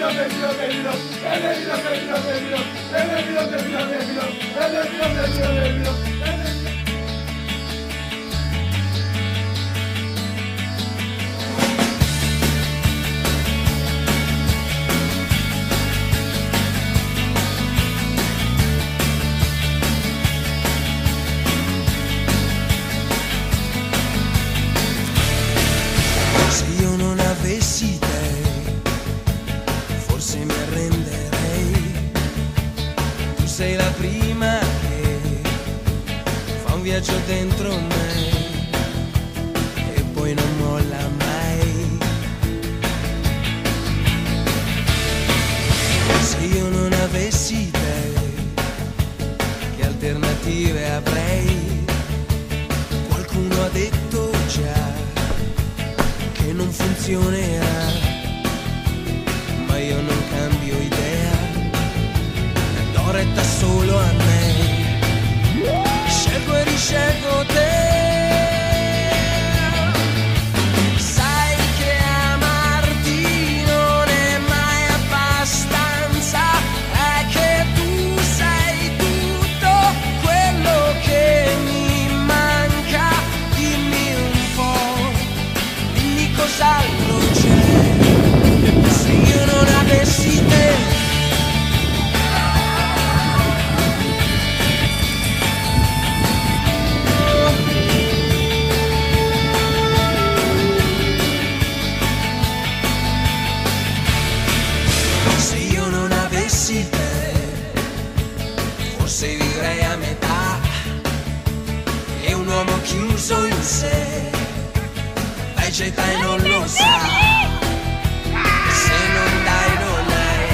herido, de Dios, de Dios, el herido, de Dios, de Dios, el herido, de Dios, de Dios, de viaggio dentro me e poi non molla mai. Se io non avessi te, che alternative avrei? Qualcuno ha detto già che non funzionerà, ma io non cambio idea, do retta solo a me, Cos'altro c'è Se io non avessi te Se io non avessi te Forse vivrei a metà. E un uomo chiuso in sé vegeta e non lo sa. Se non dai non hai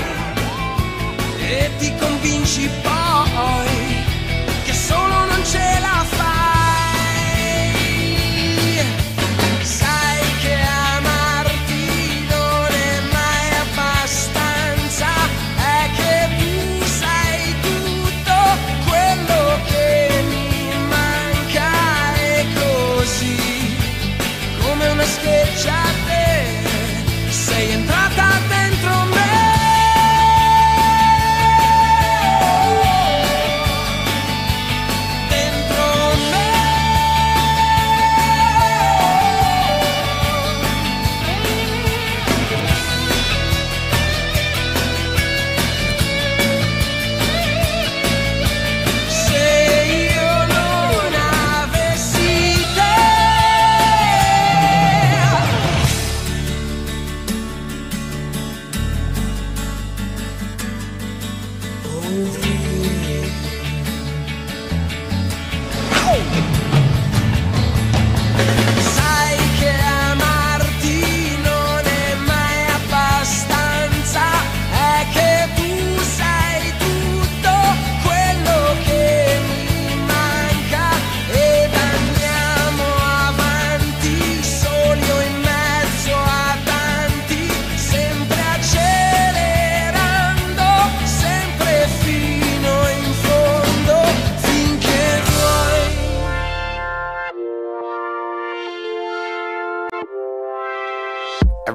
e ti convinci poi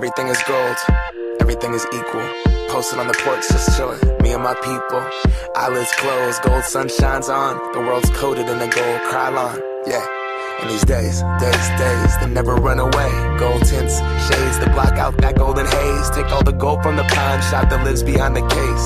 Everything is gold, everything is equal. Posted on the porch, just chilling. Me and my people. Eyelids closed, gold sun shines on. The world's coated in a gold Krylon. Yeah. And these days, days, days, they never run away. Gold tints, shades that block out that golden haze. Take all the gold from the pawn shop that lives behind the case.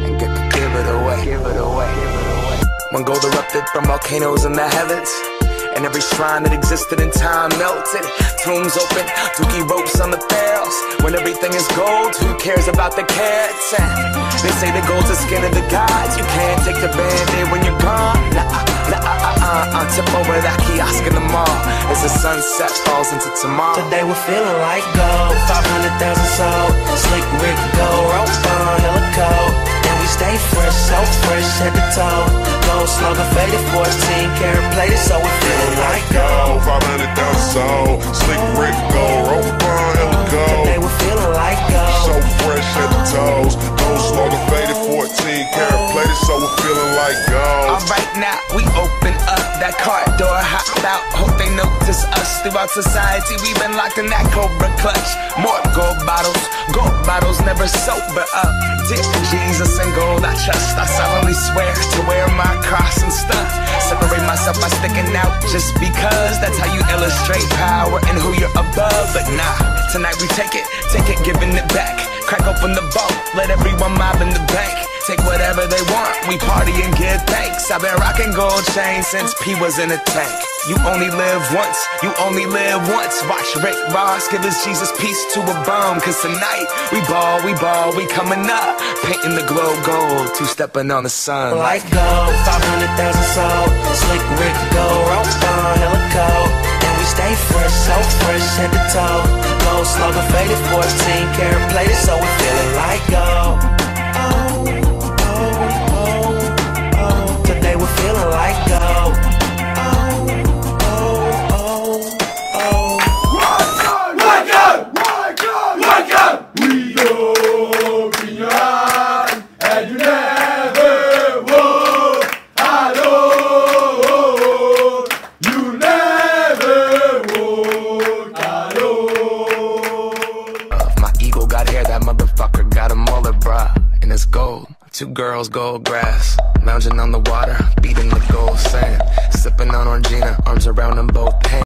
And give it away. Give it away. Give it away. When gold erupted from volcanoes in the heavens. And every shrine that existed in time melted. Tombs open, dookie ropes on the barrels. When everything is gold, who cares about the? And they say the gold's the skin of the gods. You can't take the band-aid when you're gone. Nah, nah, uh, uh, uh, uh. Tip over that kiosk in the mall as the sunset falls into tomorrow. Today we're feeling like gold 500,000 sold Slick Rick gold Rope on hella cold And we stay fresh, so fresh head to toe Gold slugger faded 14 karat plated So we're feeling like gold 500,000 sold. Slick Rick gold, rope on hella Today gold. we're feeling like gold So fresh at the toes. Gold slugger faded 14 karat plated, so we're feeling like gold. Alright now, we open up that car door, hop out, hope they notice us throughout society. We've been locked in that cobra clutch. More gold bottles, gold bottles never sober up. Dear Jesus and gold, I trust. I solemnly swear to wear my cross and stuff. Separate myself by sticking out just because that's how you illustrate power and who you're above. But nah, tonight we take it, take it, giving it back. Crack open the vault, let everyone mob in the bank. Take whatever they want, we party and give thanks. I've been rocking gold chains since P was in a tank. You only live once, you only live once. Watch Rick Ross give his Jesus piece to a bum. Cause tonight we ball, we ball, we coming up. Painting the glow gold, two stepping on the sun. Like gold, 500,000 sold. Slick Rick gold, rope on, hella cold. And we stay fresh, so fresh, head to toe. Gold slogan faded 14 karat plated, so we feeling like gold. Oh, Two girls, gold grass. Lounging on the water, beating the gold sand. Sipping on Orgina, arms around them both hands.